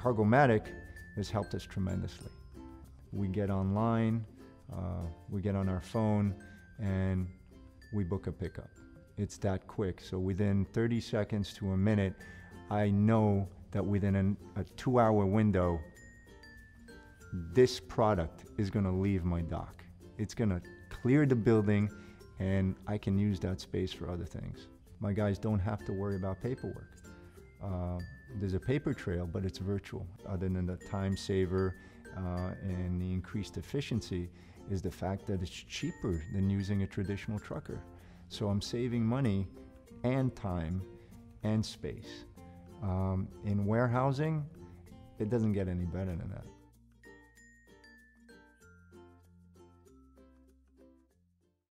Cargomatic has helped us tremendously. We get online, uh, we get on our phone, and we book a pickup. It's that quick. So within 30 seconds to a minute, I know that within an, a two hour window, this product is going to leave my dock. It's going to clear the building, and I can use that space for other things. My guys don't have to worry about paperwork. Uh, there's a paper trail, but it's virtual. Other than the time saver uh, and the increased efficiency, is the fact that it's cheaper than using a traditional trucker. So I'm saving money and time and space. Um, in warehousing, it doesn't get any better than that.